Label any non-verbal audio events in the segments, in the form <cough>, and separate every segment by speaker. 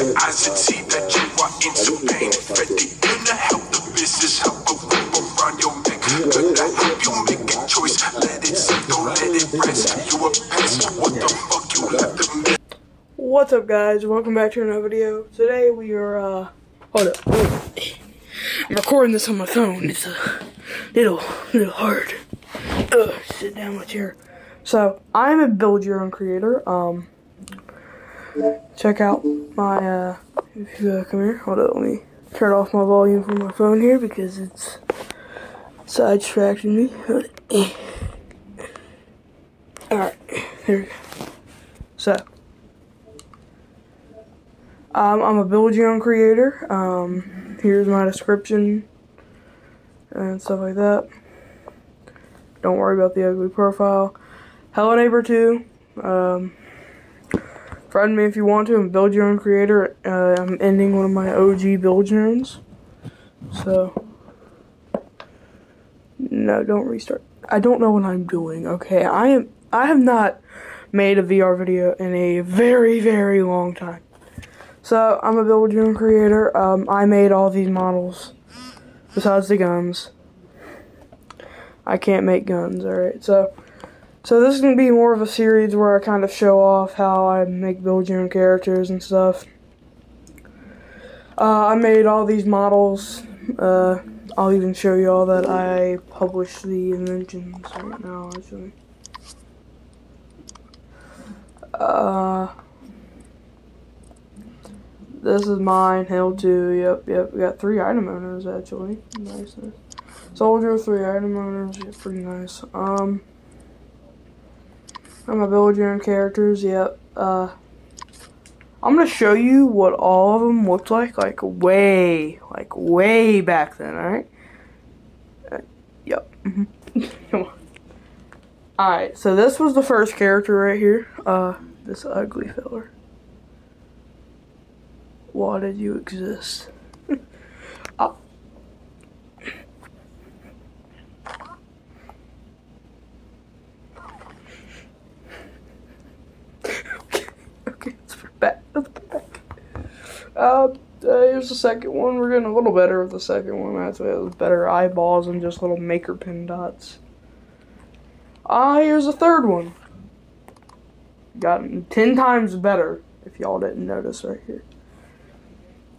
Speaker 1: your see that you to help the business, help around your help you make a choice. Let it don't let it rest. You a what the fuck you
Speaker 2: What's up guys, welcome back to another video. Today we are, uh, hold up. I'm recording this on my phone. It's a little, little hard. Ugh, sit down my chair. So, I'm a build your own creator. Um, check out my, uh, if you uh, come here, hold up, let me turn off my volume from my phone here because it's sidetracting me. Alright, here we go. So, um, I'm a build your own creator. Um, here's my description and stuff like that. Don't worry about the ugly profile. Hello Neighbor 2. Um, friend me if you want to. I'm build your own creator. Uh, I'm ending one of my OG build your owns. So, no, don't restart. I don't know what I'm doing. Okay, I am. I have not made a VR video in a very, very long time. So, I'm a build your own creator. Um, I made all these models, besides the guns. I can't make guns, alright? So, so this is going to be more of a series where I kind of show off how I make build your own characters and stuff. Uh, I made all these models. Uh, I'll even show you all that I published the inventions right now, actually. Uh... This is mine, Hail 2, yep, yep, we got three item owners, actually, nice. Soldier, three item owners, yeah, pretty nice, um, I'm a build your own characters, yep, uh, I'm gonna show you what all of them looked like, like, way, like, way back then, alright? Uh, yep, come on. Alright, so this was the first character right here, uh, this ugly feller. Why did you exist? uh. okay, okay, let's put it back. Let's put it back. Uh, uh, here's the second one. We're getting a little better with the second one. That's why it was better eyeballs and just little maker pin dots. Ah, uh, here's the third one. Gotten ten times better, if y'all didn't notice right here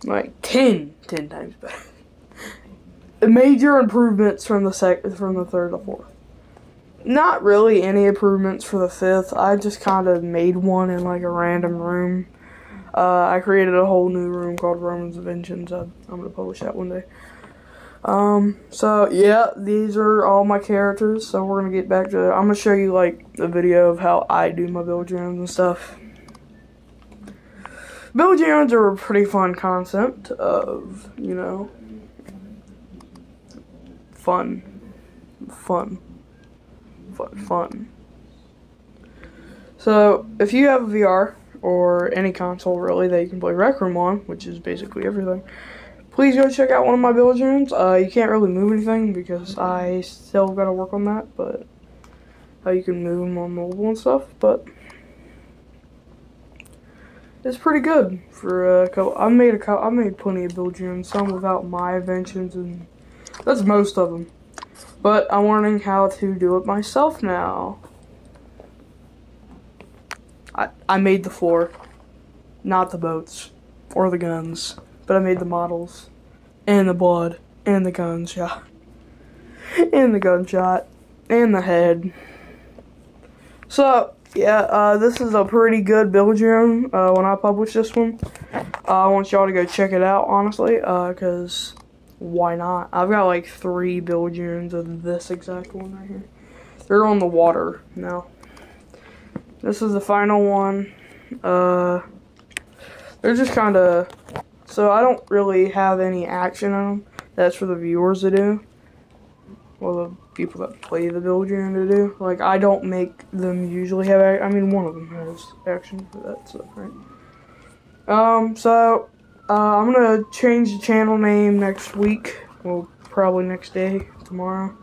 Speaker 2: like 10, 10 times better. <laughs> Major improvements from the sec from the third to fourth. Not really any improvements for the fifth. I just kind of made one in like a random room. Uh, I created a whole new room called Roman's Inventions. I, I'm gonna publish that one day. Um, so yeah, these are all my characters. So we're gonna get back to. I'm gonna show you like a video of how I do my build and stuff. Build are a pretty fun concept of, you know, fun, fun, fun, fun. So, if you have a VR or any console really that you can play Rec Room on, which is basically everything, please go check out one of my build rooms. Uh, you can't really move anything because I still gotta work on that, but how you can move them on mobile and stuff, but it's pretty good for a couple. I made a couple. I made plenty of build rooms, some without my inventions, and that's most of them. But I'm learning how to do it myself now. I I made the floor, not the boats or the guns, but I made the models and the blood and the gunshot <laughs> and the gunshot and the head. So yeah, uh, this is a pretty good build room uh, when I publish this one. Uh, I want y'all to go check it out, honestly, because uh, why not? I've got like three build rooms of this exact one right here. They're on the water now. This is the final one. Uh, they're just kind of, so I don't really have any action on them. That's for the viewers to do. Well, the people that play the build you're gonna do. Like, I don't make them usually have, I mean, one of them has action for that stuff, right? Um, so, uh, I'm gonna change the channel name next week. Well, probably next day, tomorrow.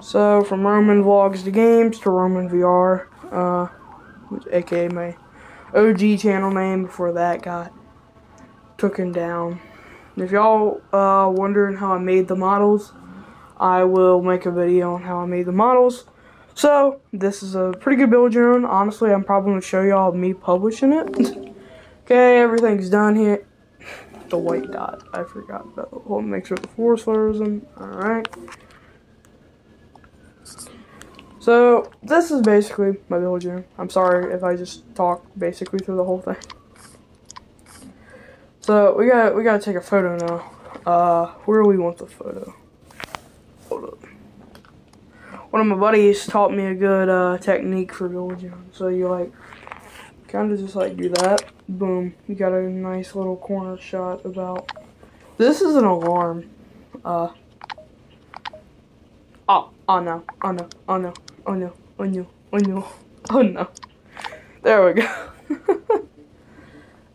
Speaker 2: So, from Roman Vlogs to Games to Roman VR, uh, which, aka my OG channel name before that got taken down. If y'all uh, wondering how I made the models, I will make a video on how I made the models. So, this is a pretty good build room. Honestly, I'm probably going to show y'all me publishing it. <laughs> okay, everything's done here. The white dot. I forgot about We'll make sure the forest frozen. Alright. So, this is basically my build room. I'm sorry if I just talk basically through the whole thing. So, we got we got to take a photo now. Uh, where do we want the photo? Hold up one of my buddies taught me a good uh, technique for villaging. So you like kind of just like do that. Boom. You got a nice little corner shot about. This is an alarm. Uh. Oh, oh no, oh no, oh no, oh no, oh no, oh no, oh no. There we go.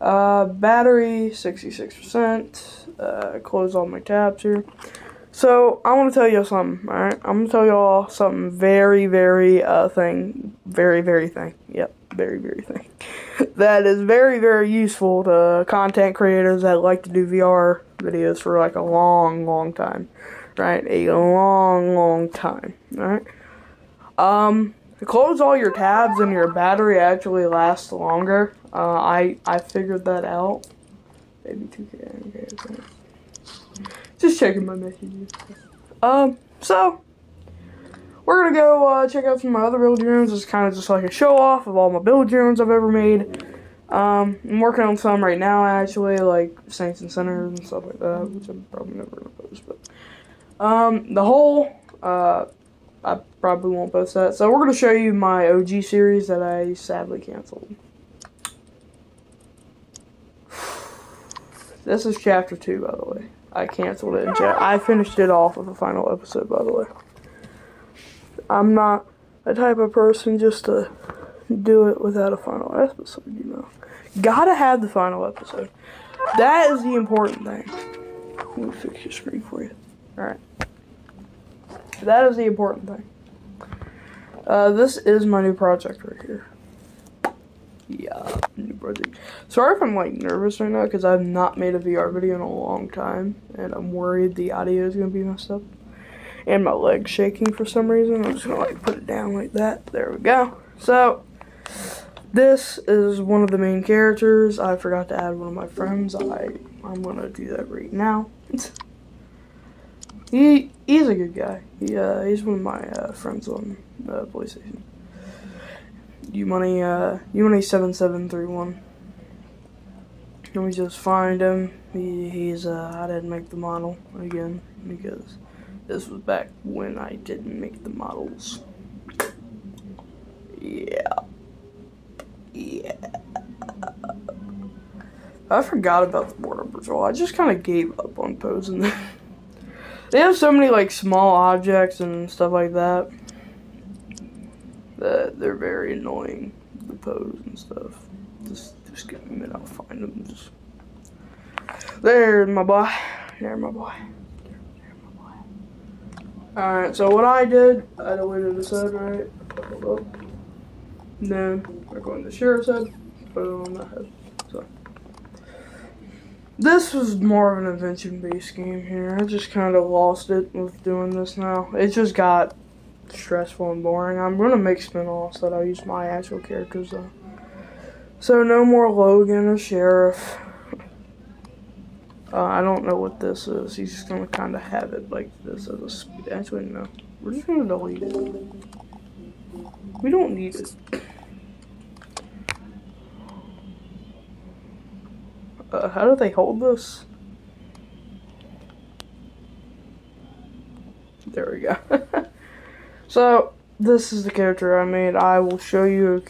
Speaker 2: <laughs> uh, battery, 66%. Uh, close all my tabs here. So I want to tell you something. All right, I'm gonna tell y'all something very, very uh thing, very, very thing. Yep, very, very thing. <laughs> that is very, very useful to content creators that like to do VR videos for like a long, long time. Right, a long, long time. All right. Um, close all your tabs and your battery actually lasts longer. Uh, I I figured that out. Maybe 2K. Okay, just checking my messages. Um, so we're gonna go uh, check out some of my other build rooms. It's kind of just like a show off of all my build rooms I've ever made. Um, I'm working on some right now actually, like Saints and Sinners and stuff like that, which I'm probably never gonna post. But um, the whole, uh, I probably won't post that. So we're gonna show you my OG series that I sadly canceled. <sighs> This is chapter two, by the way. I canceled it. I finished it off with a final episode, by the way. I'm not a type of person just to do it without a final episode, you know. Gotta have the final episode. That is the important thing. Let me fix your screen for you. Alright. That is the important thing. Uh, this is my new project right here. Yeah, new project. Sorry if I'm like nervous right now because I've not made a VR video in a long time and I'm worried the audio is gonna be messed up. And my leg's shaking for some reason. I'm just gonna like put it down like that. There we go. So this is one of the main characters. I forgot to add one of my friends. I I'm gonna do that right now. <laughs> he he's a good guy. He uh, he's one of my uh, friends on uh, PlayStation. You money, uh, you money seven seven three one. Let me just find him. He, he's uh, I didn't make the model again because this was back when I didn't make the models. Yeah, yeah. I forgot about the border patrol. I just kind of gave up on posing. <laughs> they have so many like small objects and stuff like that that they're very annoying. The pose and stuff. Just, just give me a minute. I'll find them. Just there's my boy. There, my boy. There, my boy. All right. So what I did, I deleted the head right. Hold up. Then I go into sheriff's head. Put it on that head. This was more of an invention-based game here. I just kind of lost it with doing this now. It just got stressful and boring. I'm gonna make spin-offs that I'll use my actual characters though. So no more Logan or Sheriff. Uh, I don't know what this is. He's just gonna kind of have it like this as a. Actually, no. We're just gonna delete it. We don't need it. Uh, how do they hold this? There we go. <laughs> So, this is the character I made. I will show you.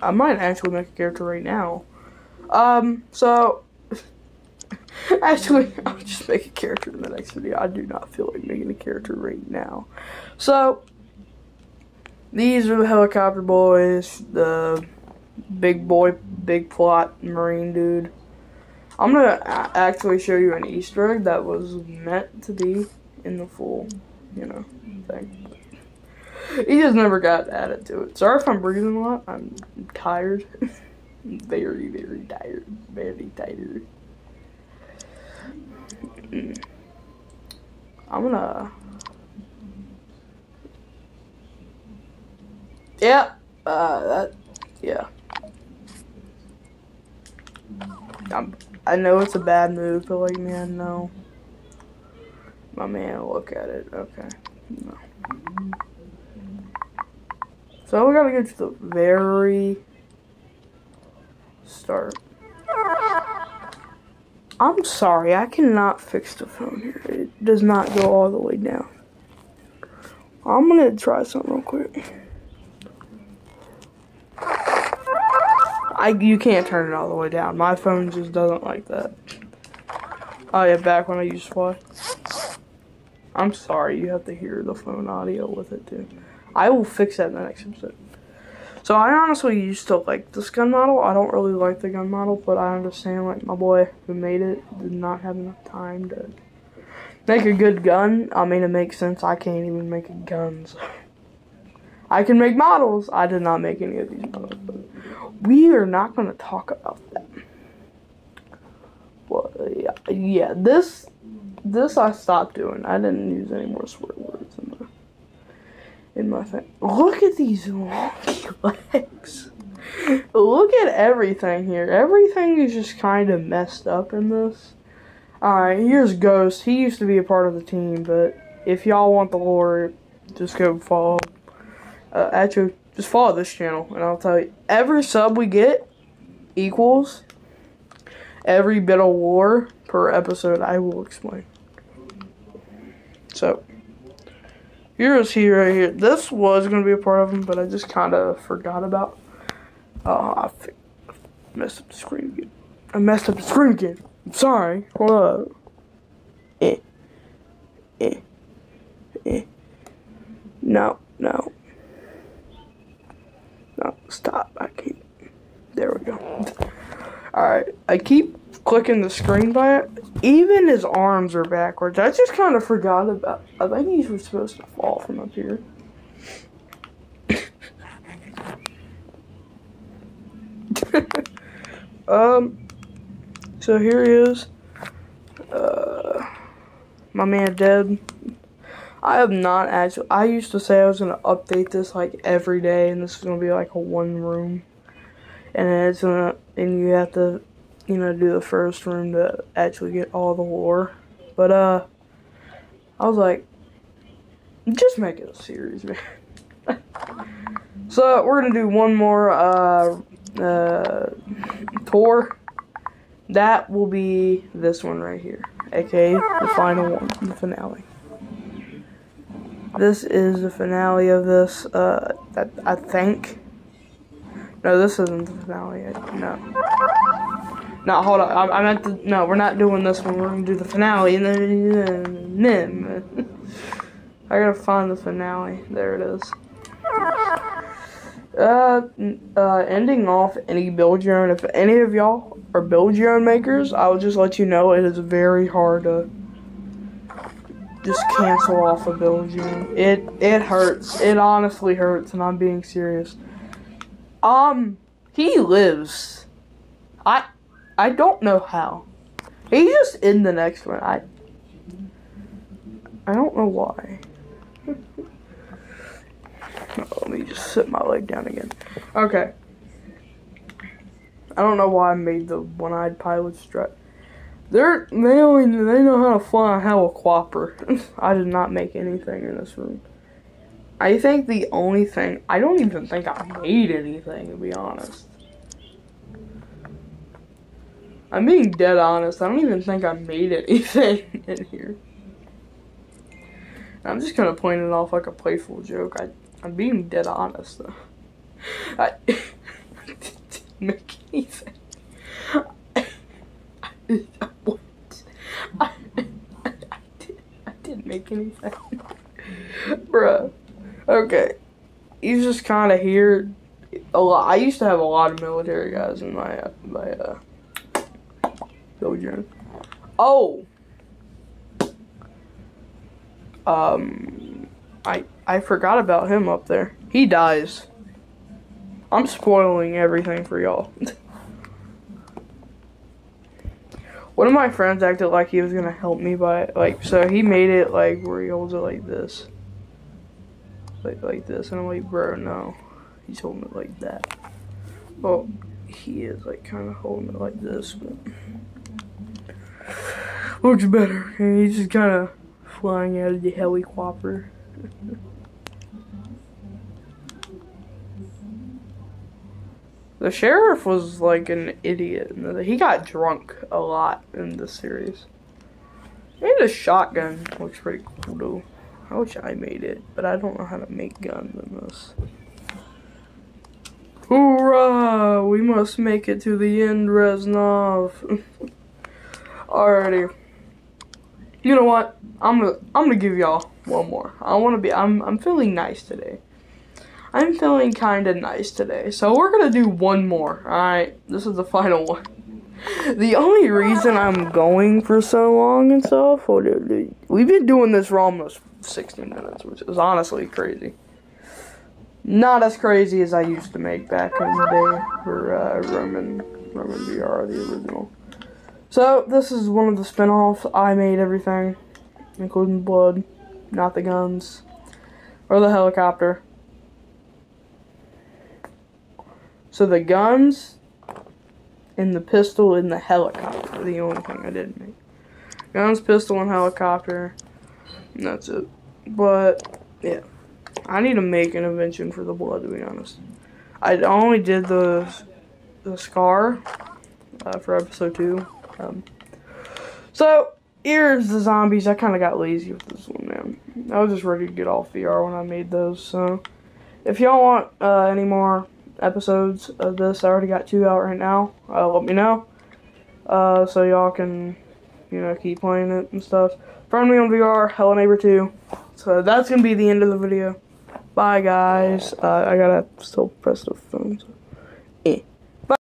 Speaker 2: I might actually make a character right now. Um, so, <laughs> actually, <laughs> I'll just make a character in the next video. I do not feel like making a character right now. So, these are the helicopter boys, the big boy, big plot marine dude. I'm gonna actually show you an Easter egg that was meant to be in the full, you know, thing he just never got added to it. Sorry if I'm breathing a lot. I'm tired. <laughs> very, very tired. Very tired. Mm. I'm gonna. Yeah. Uh, that. Yeah. I'm, I know it's a bad move, but like, man, no. My man, look at it. Okay. No. So we gotta get to the very start. I'm sorry, I cannot fix the phone here. It does not go all the way down. I'm gonna try something real quick. I you can't turn it all the way down. My phone just doesn't like that. Oh yeah, back when I used Fly. I'm sorry, you have to hear the phone audio with it too. I will fix that in the next episode. So I honestly used to like this gun model. I don't really like the gun model, but I understand like my boy who made it did not have enough time to make a good gun. I mean, it makes sense. I can't even make guns. I can make models. I did not make any of these models. We are not going to talk about that. Well, yeah, yeah, this this I stopped doing. I didn't use any more swear words in my in my thing. Look at these long legs. Look at everything here. Everything is just kind of messed up in this. Alright, here's Ghost. He used to be a part of the team, but if y'all want the lore, just go follow. Uh, actually, just follow this channel, and I'll tell you. Every sub we get equals every bit of war per episode. I will explain. So, here's here right here. This was gonna be a part of them, but I just kind of forgot about. Oh, I messed up the screen again. I messed up the screen again. I'm sorry. Hold up. Eh. Eh. Eh. No. No. No. Stop. I can't. There we go. Alright. I keep clicking the screen by it. Even his arms are backwards. I just kind of forgot about. I think these were supposed to fall from up here. <laughs> um. So here he is. Uh, my man dead. I have not actually. I used to say I was gonna update this like every day, and this is gonna be like a one room, and it's gonna and you have to you know, do the first room to actually get all the lore. But, uh, I was like, just make it a series, <laughs> man. so, we're gonna do one more, uh, uh, tour. That will be this one right here, aka the final one, the finale. This is the finale of this, uh, I, I think. No, this isn't the finale. No. No, hold on. I, I meant to. No, we're not doing this one. We're gonna do the finale, and then, then <laughs> I gotta find the finale. There it is. Uh, uh, ending off any build your own. If any of y'all are build your own makers, I will just let you know it is very hard to just cancel off build your. It it hurts. It honestly hurts, and I'm being serious. Um, he lives. I I don't know how. He's just in the next one. I I don't know why. <laughs> let me just sit my leg down again. Okay. I don't know why I made the one-eyed pilot strut. They're they only they know how to fly a helicopter. <laughs> I did not make anything in this room. I think the only thing I don't even think I made anything to be honest. I'm being dead honest. I don't even think I made <laughs> anything in here. I'm just of pointing it off like a playful joke. I, I'm being dead honest, though. <laughs> I didn't make anything. I, I, what? I, I, I, did, I make. <laughs> Bruh. Okay. He's just kind of here. A lot. I used to have a lot of military guys in my, my, uh, Sojourn. Oh. Um, I I forgot about him up there. He dies. I'm spoiling everything for y'all. <laughs> One of my friends acted like he was gonna help me by like so he made it like where he holds it like this. Like like this and I'm like, bro, no. He's holding it like that. Well, he is like kinda holding it like this, but <sighs> looks better. And he's just kinda flying out of the helicopter. <laughs> The sheriff was like an idiot. He got drunk a lot in this series. Made a shotgun. Looks pretty cool though. I wish I made it, but I don't know how to make guns in this. Hoorah! We must make it to the end, Reznov. <laughs> Alrighty. You know what? I'm gonna I'm gonna give y'all one more. I wanna be I'm I'm feeling nice today. I'm feeling kind of nice today. So we're going to do one more. Alright, this is the final <laughs> one. The only reason I'm going for so long and stuff, we've been doing this for almost 16 minutes, which is honestly crazy. Not as crazy as I used to make back in the day for uh, Roman, Roman VR, the original. So, this is one of the spin-offs. I made everything, including blood, not the guns, or the helicopter. So the guns and the pistol and the helicopter are the only thing I didn't make. Guns, pistol, and helicopter. And that's it. But, yeah. I need to make an invention for the blood, to be honest. I only did the, the scar uh, for episode 2. Um, so, here's the zombies. I kind of got lazy with this one, man. I was just ready to get off VR when I made those. So, if y'all want uh, any more episodes of this. I already got two out right now. Uh, let me know. Uh, so y'all can, you know, keep playing it and stuff. Friend me on VR, Hello Neighbor 2. So that's going to be the end of the video. Bye, guys. Uh, I gotta still press the phone. So.